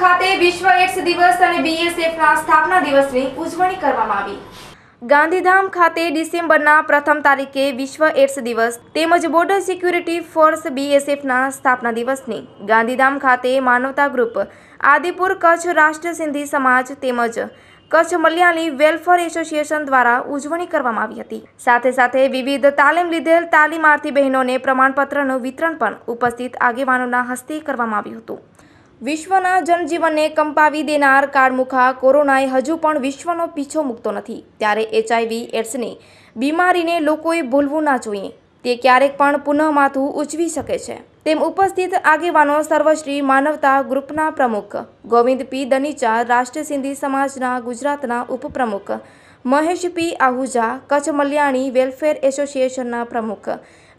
ખાતે વિશ્વ એડ્સ દિવસ અને બીએસએફના સ્થાપના દિવસની ઉજવણી કરવામાં આવી. ગાંધીધામ ખાતે ડિસેમ્બરના પ્રથમ તારીખે વિશ્વ એડ્સ દિવસ તેમજ બોર્ડર સિક્યુરિટી ફોર્સ બીએસએફના સ્થાપના દિવસની. ગાંધીધામ ખાતે માનવતા ગ્રુપ, આદિપુર કચ્છ રાષ્ટ્ર સિંધી સમાજ તેમજ કચ્છ મલયાલી વેલફેર એસોસિએશન દ્વારા ઉજવણી કરવામાં આવી હતી. સાથે સાથે વિવિધ તાલીમ લીધેલ તાલીમાર્થી બહેનોને પ્રમાણપત્રનું વિતરણ પણ ઉપસ્થિત આગેવાનોના હસ્તે કરવામાં આવ્યું હતું. વિશ્વના જનજીવનને કંપાવી દેનાર કાળમુખા કોરોનાએ હજુ પણ વિશ્વનો પીછો મૂકતો નથી. ત્યારે એચઆઈવી એડ્સની બીમારીને લોકોએ ભૂલવું ના જોઈએ. તે ક્યારેક પણ પુનઃ માથું ઉચવી શકે છે. તેમ ઉપસ્થિત આગેવાનો સર્વશ્રી માનવતા ગ્રુપના પ્રમુખ ગોવિંદ પી. દનીચા, રાષ્ટ્રીય સિંધી સમાજના ગુજરાતના ઉપપ્રમુખ મહેશ પી. આહુજા, કચ્છ મલ્યાણી વેલફેર એસોસિએશનના પ્રમુખ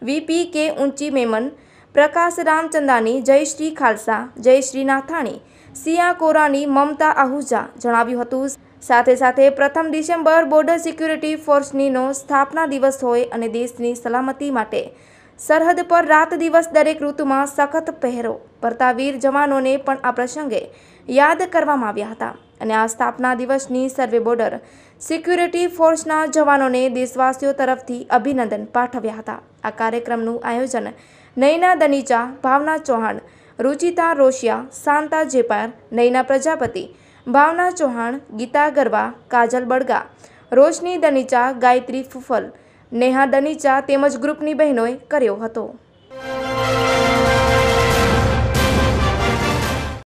વીપી કે. ઊંચી મેમન પ્રકાશ રામચંદાની જયશ્રી ખાલસા જયશ્રી નાથાણી સિયા કોરાની મમતા આહુજા જણાવ્યું હતું. સાથે સાથે પ્રથમ ડિસેમ્બર બોર્ડર સિક્યુરિટી ફોર્સનીનો સ્થાપના દિવસ હોય અને દેશની સલામતી માટે સરહદ પર રાત દિવસ દરેક ઋતુમાં સખત પહેરો, ભરતા વીર જવાનોને પણ આ પ્રસંગે યાદ કરવામાં આવ્યા હતા. અને આ સ્થાપના દિવસની સર્વે બોર્ડર સિક્યુરિટી ફોર્સના જવાનોને દેશવાસીઓ તરફથી અભિનંદન પાઠવ્યા હતા. આ કાર્યક્રમનું આયોજન નૈના દનીચા, ભાવના ચૌહાણ, રુચિતા રોશિયા, શાંતા જેપાર નૈના પ્રજાપતિ, ભાવના ચૌહાણ, ગીતા ગરવા, કાજલ બડગા રોશની દનીચા, ગાયત્રી ફુફલ, નેહા દનીચા તેમજ ગ્રુપની બહેનોએ કર્યો હતો.